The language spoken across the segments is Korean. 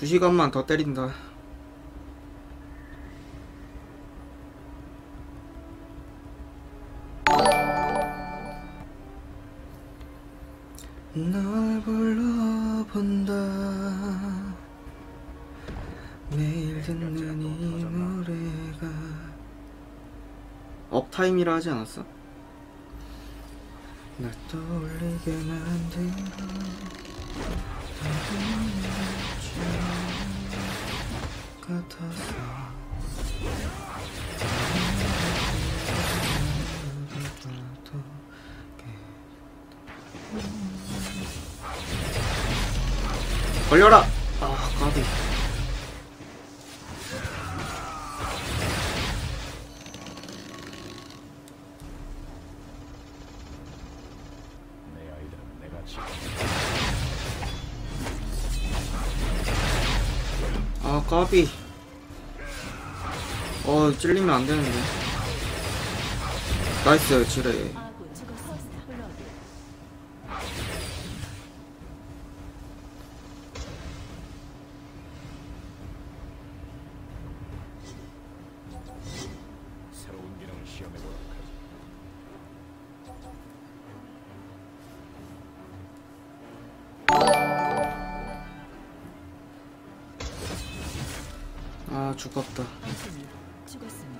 2시간만 더 때린다 널 불러본다 매일 듣는 이 노래가 업타임이라 하지 않았어? 날 떠올리게 만들어 같아서 걸려라! 까비. 어, 찔리면 안 되는데. 나이스, 지뢰. 죽었다. 죽었습니다.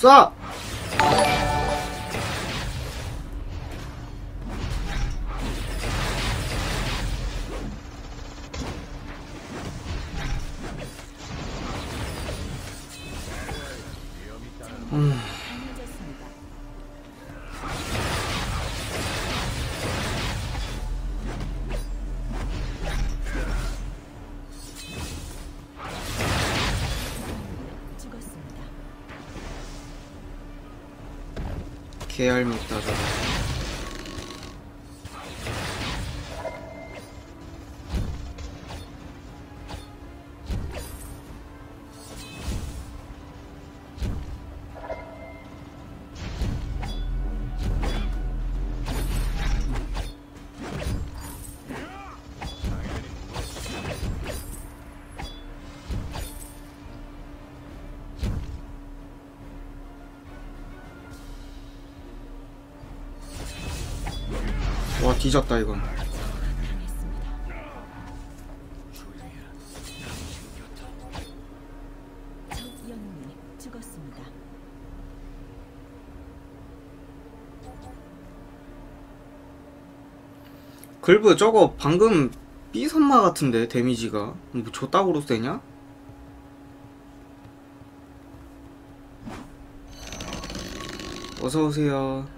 さあ。 개알미 있다, 와 뒤졌다 이건 글브 저거 방금 삐선마 같은데 데미지가. 뭐 저따구로 세냐? 어서오세요.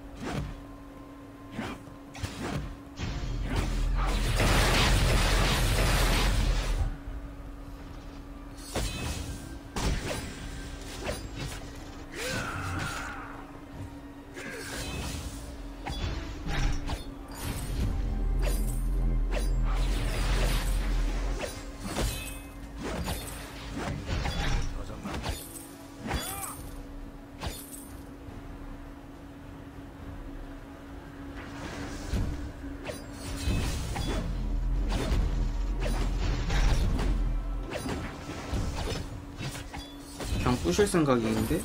부실 생각인데?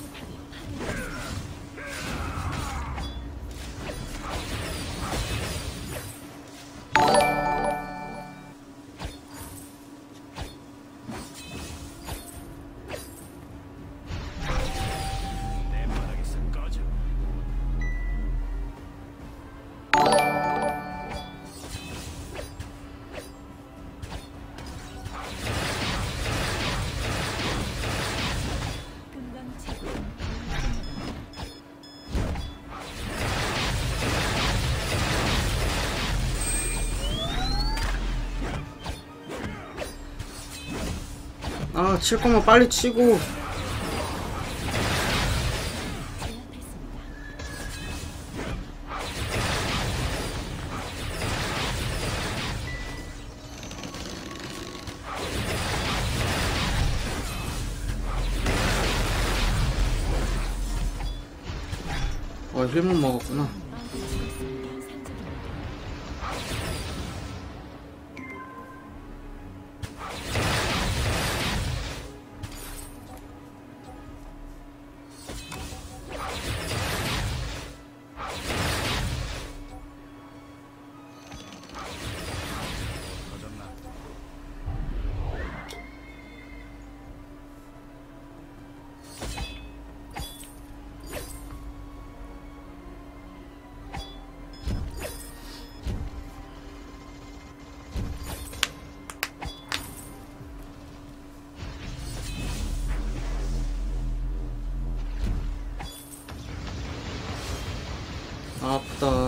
칠 거면 빨리 치고. 어, 힐만 먹었구나. あった。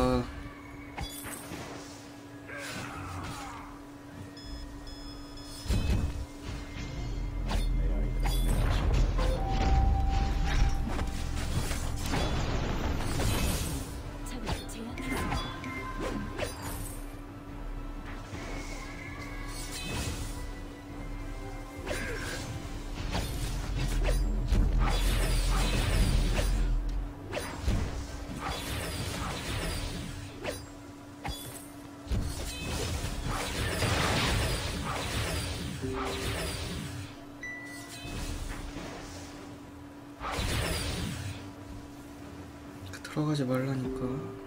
사과하지 말라니까.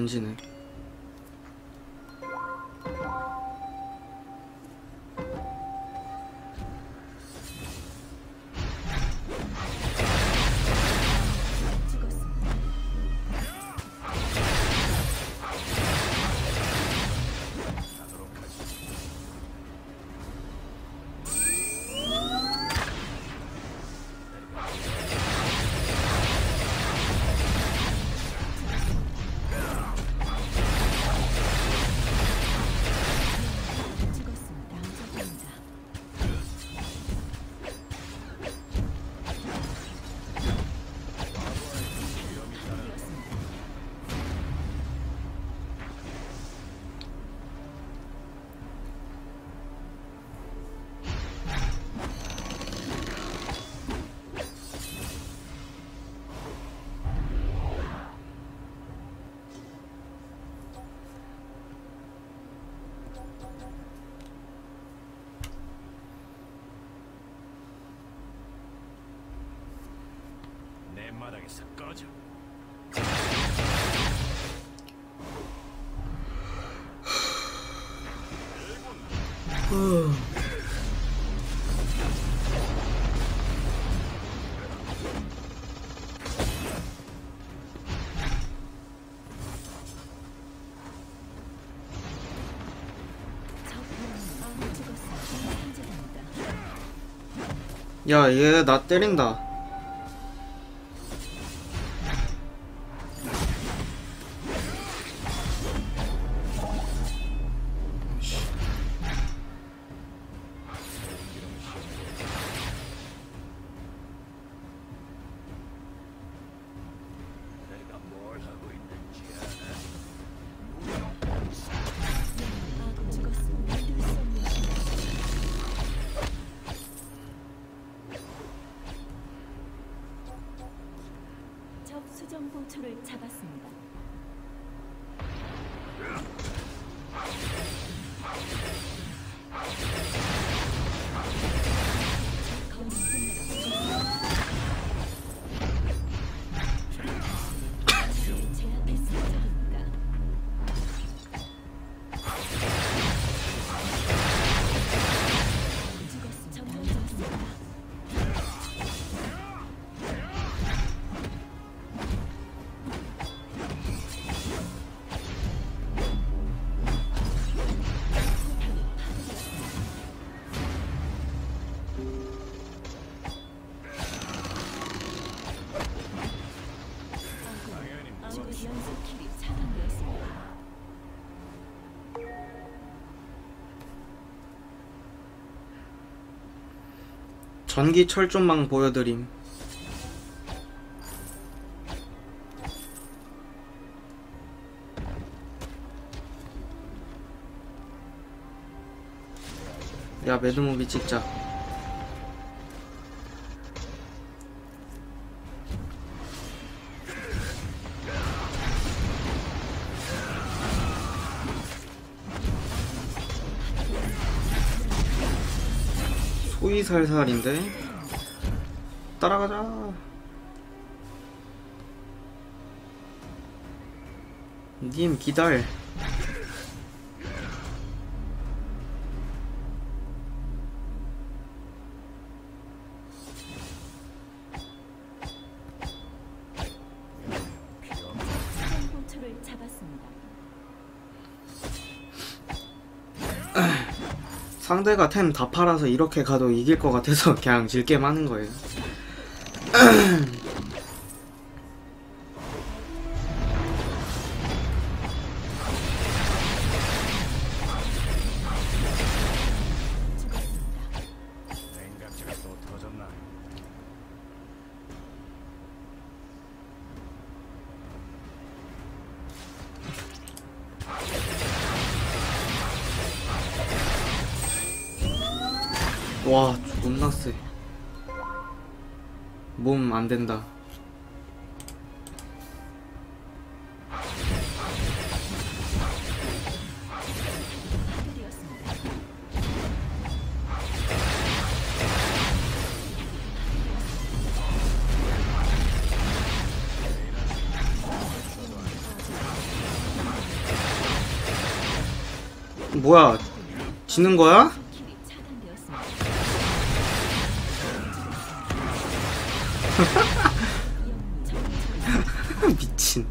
던지는. 죽었습니다. 상자입니다. 야, 얘 나 때린다. 적 수정 보초를 잡았습니다. 전기 철조망 보여드림. 야, 매드무비 찍자. 살살인데? 따라가자. 님 기다려. 상대가 템 다 팔아서 이렇게 가도 이길 것 같아서 그냥 질게임 하는 거예요. 존나 세. 몸 안 된다. 뭐야, 지는 거야? 미친.